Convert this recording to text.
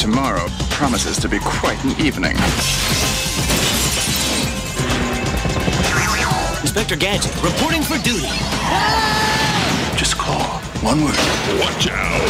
Tomorrow promises to be quite an evening. Inspector Gadget, reporting for duty. Just call one word. Watch out!